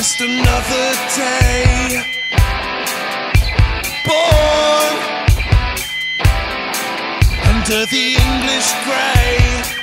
just another day. Born Under the English grey.